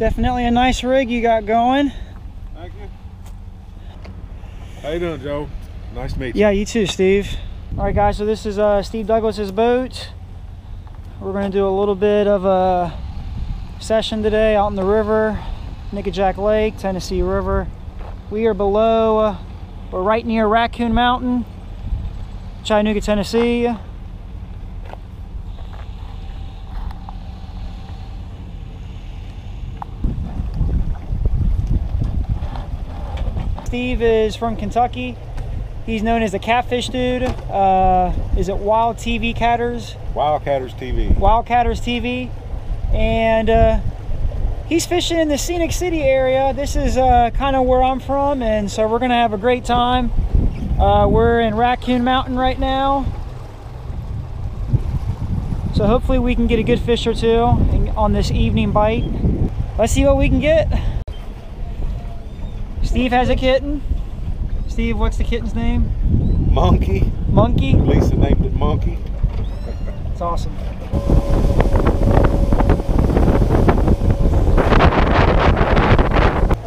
Definitely a nice rig you got going. Thank you. How you doing, Joe? Nice to meet you. Yeah, you too, Steve. All right, guys, so this is uh, Steve Douglas's boat. We're gonna do a little bit of a session today out in the river, Nickajack Lake, Tennessee River. We are below, uh, we're right near Raccoon Mountain, Chattanooga, Tennessee. Steve is from Kentucky. He's known as the Catfish Dude. Uh, is it Wild TV Catters? Wildcatters TV. Wildcatters TV. And uh, he's fishing in the Scenic City area. This is uh, kind of where I'm from, and so we're going to have a great time. Uh, we're in Raccoon Mountain right now. So hopefully we can get a good fish or two on this evening bite. Let's see what we can get. Steve has a kitten. Steve, what's the kitten's name? Monkey. Monkey. Lisa named it Monkey. It's awesome.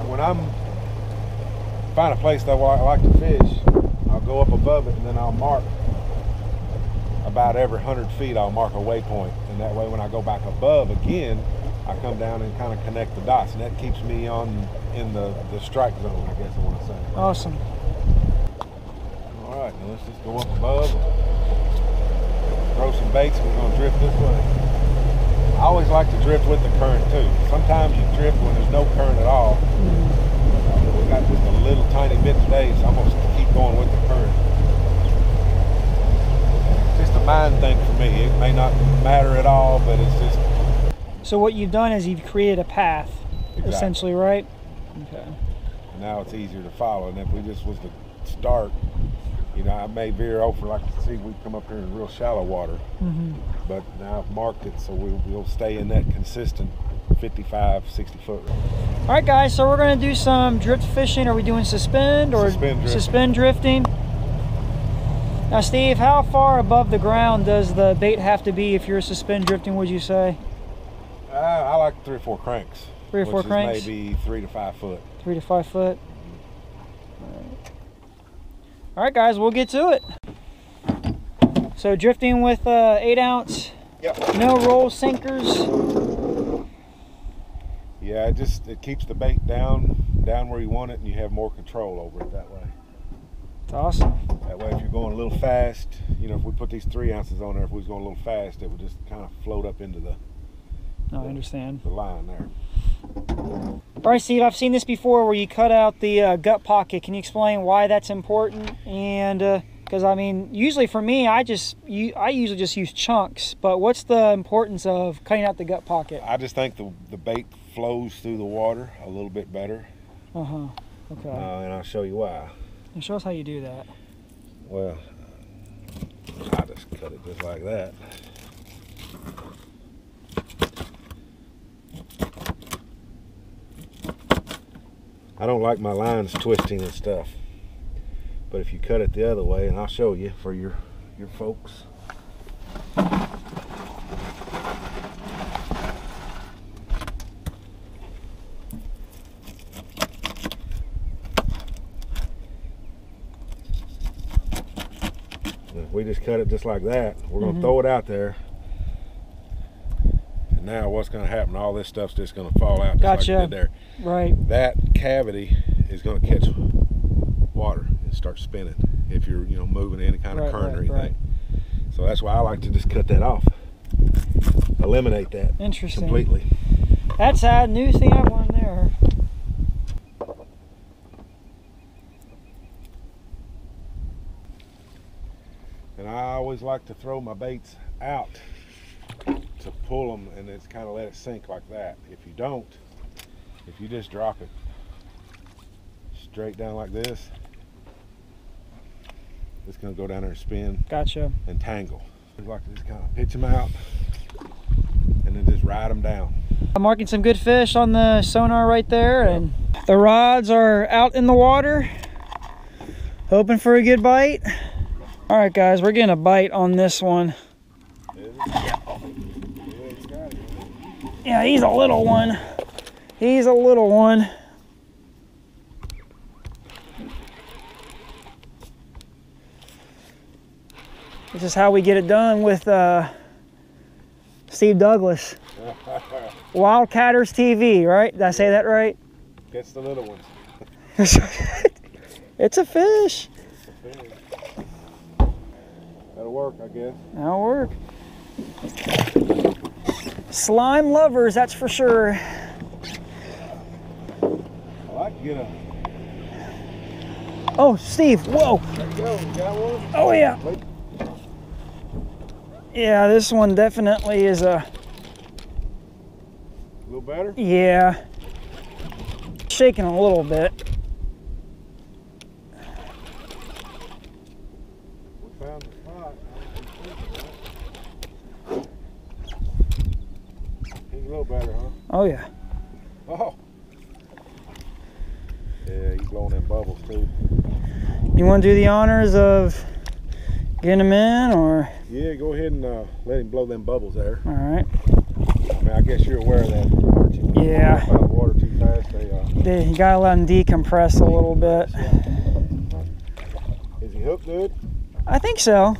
When I'm find a place that I like to fish, I'll go up above it and then I'll mark about every hundred feet. I'll mark a waypoint, and that way when I go back above again, I come down and kind of connect the dots, and that keeps me on in the the strike zone. I guess I want to say. Awesome. All right, now let's just go up above, throw some baits, and we're gonna drift this way. I always like to drift with the current too. Sometimes you drift when there's no current at all. Uh, we got just a little tiny bit today, so I'm gonna keep going with the current. Just a mind thing for me. It may not matter at all, but it's just So what you've done is you've created a path, Exactly. essentially, right? Okay. now it's easier to follow. And if we just was to start, you know, I may veer over like to see we come up here in real shallow water. hmm but now I've marked it so we'll, we'll stay in that consistent 55 60 foot range. All right, guys. So we're gonna do some drift fishing. Are we doing suspend or Suspend drifting. suspend drifting? Now, Steve, how far above the ground does the bait have to be if you're suspend drifting? Would you say uh, I like three or four cranks three or four cranks, maybe three to five foot three to five foot? All right. All right, guys. We'll get to it. So drifting with uh, eight ounce, yep no roll sinkers. yeah it just it keeps the bait down down where you want it and you have more control over it that way It's awesome. that way if you're going a little fast you know if we put these three ounces on there if we was going a little fast it would just kind of float up into the, No, I understand. the line there All right, Steve, I've seen this before where you cut out the uh, gut pocket. Can you explain why that's important? And because I mean, usually for me, I just you, I usually just use chunks. But what's the importance of cutting out the gut pocket? I just think the, the bait flows through the water a little bit better Uh huh. Okay. uh, and I'll show you why And show us how you do that. Well, I just cut it just like that. I don't like my lines twisting and stuff. But if you cut it the other way, and I'll show you for your your folks. We just cut it just like that, we're gonna Mhm. throw it out there. Now what's gonna happen? All this stuff's just gonna fall out just Gotcha. like there. Right. That cavity is gonna catch water and start spinning if you're, you know, moving any kind of Right, current or anything. right. So that's why I like to just cut that off. Eliminate that Interesting. completely. That's a new thing I learned there. And I always like to throw my baits out to pull them and it's kind of let it sink like that. If you don't, if you just drop it straight down like this, it's gonna go down there and spin Gotcha. and tangle. I'd like to just kind of pitch them out and then just ride them down. I'm marking some good fish on the sonar right there, and the rods are out in the water, hoping for a good bite. All right, guys, we're getting a bite on this one. Yeah, he's a little one. He's a little one. This is how we get it done with uh, Steve Douglas. Wildcatters TV, right? Did I say that right? Catch the little ones. it's a fish. That'll work, I guess. That'll work. Slime lovers, that's for sure. Oh, I like get a. Oh, Steve, whoa. There you go. You got one? Oh, yeah. Yeah, this one definitely is a, A little better? yeah. Shaking a little bit. We found the spot. He's a little better, huh? Oh, yeah. Oh. Yeah, he's blowing them bubbles too. You want to do the honors of getting him in, or? Yeah, go ahead and uh, let him blow them bubbles there. All right. I mean, I guess you're aware of that. Yeah. Water too fast, they, uh, Yeah, You gotta let him decompress a little bit. is he hooked good? I think so.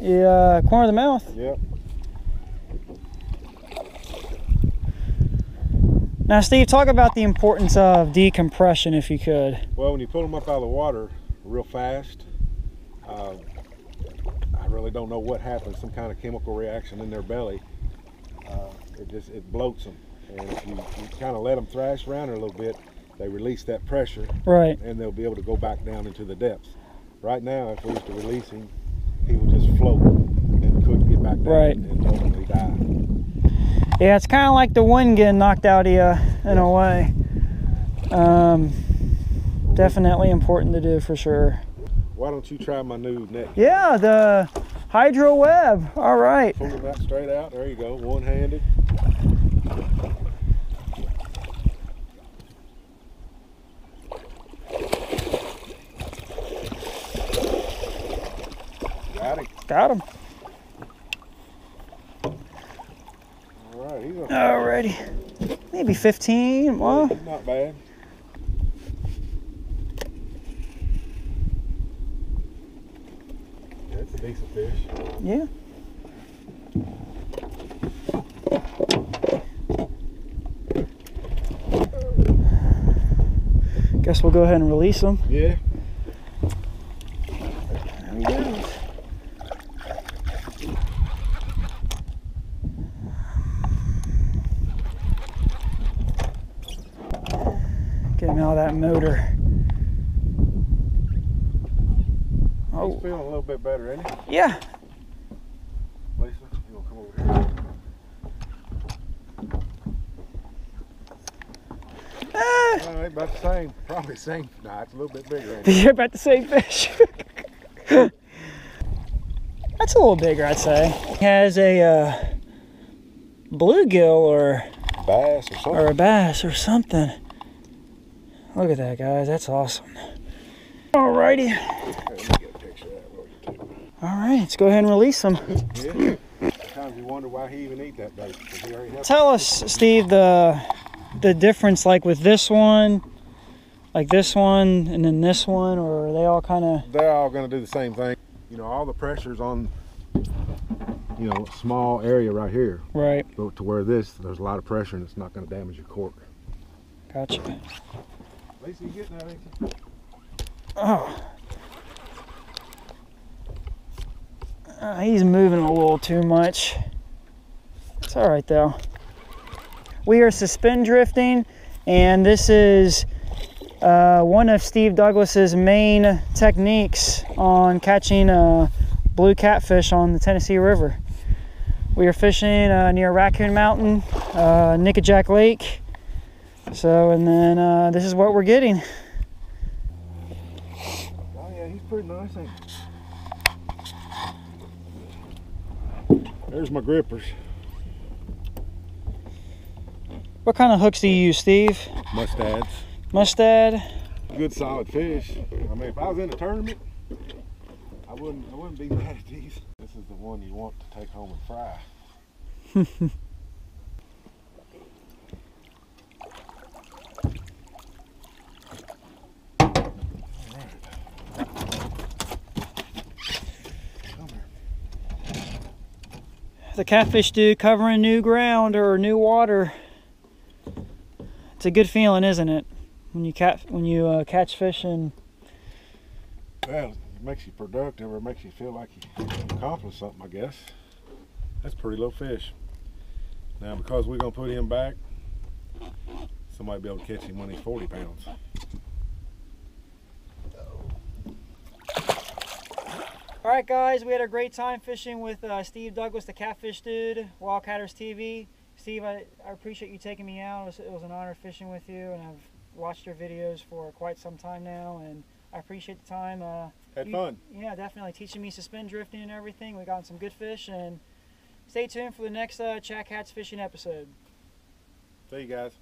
Yeah, corner of the mouth. Yep. Now, Steve, talk about the importance of decompression, if you could. Well, when you pull them up out of the water real fast, uh, I really don't know what happens. Some kind of chemical reaction in their belly. Uh, it just it bloats them, and if you, you kind of let them thrash around a little bit, they release that pressure, Right. and they'll be able to go back down into the depths. Right now, if we was to release him, he would just float and couldn't get back down Right. and, ultimately die. Yeah, it's kind of like the wind getting knocked out of you in a way. Um, definitely important to do for sure. Why don't you try my new net? Yeah, the Hydro Web. All right. Pull out straight out. There you go, one-handed. Got him. Got him. All right, he's a, Alrighty. Maybe 15. Well, not bad. Yeah, it's a decent fish. yeah. Guess we'll go ahead and release them. Yeah. There he goes. Get him out of that motor. He's Oh, feeling a little bit better, ain't he? yeah. Lisa, you want to come over here? Uh, about the same. Probably same. Nah, it's a little bit bigger, you're about the same fish. That's a little bigger, I'd say. He has a uh, bluegill or Bass or something. or a bass or something. Look at that, guys. That's awesome. Alrighty. Here, let me get a picture of that for you, too. All right, let's go ahead and release them. Yeah. Sometimes you wonder why he even eat that bait. 'cause he already has Tell us, Steve, the the difference, like with this one, like this one, and then this one, or are they all kind of They're all going to do the same thing. You know, all the pressure's on, you know, small area right here. right? But to where this, there's a lot of pressure and it's not going to damage your cork. Gotcha. You getting ain't you? Oh. Uh, he's moving a little too much. It's all right though. We are suspend drifting, and this is uh, one of Steve Douglas's main techniques on catching blue catfish on the Tennessee River. We are fishing uh, near Raccoon Mountain, uh, Nickajack Lake. So, and then uh, this is what we're getting. Oh, yeah, he's pretty nice. There's my grippers. What kind of hooks do you use, Steve? Mustads. Mustad? Good solid fish. I mean, if I was in a tournament, I wouldn't I wouldn't be mad at these. This is the one you want to take home and fry. the catfish do covering new ground or new water. It's a good feeling, isn't it? When you cat when you uh, catch fish and Well, it makes you productive or it makes you feel like you accomplished something, I guess. That's pretty low fish. Now, because we're to put him back, somebody be able to catch him when he's 40 pounds. All right, guys, we had a great time fishing with uh, Steve Douglas, the catfish dude, Wildcatters TV. Steve, I, I appreciate you taking me out. It was, it was an honor fishing with you, and I've watched your videos for quite some time now, and I appreciate the time. Uh, Had you- fun. Yeah, definitely teaching me suspend drifting and everything. We got some good fish, and stay tuned for the next uh, Chatt Cats fishing episode. See you guys.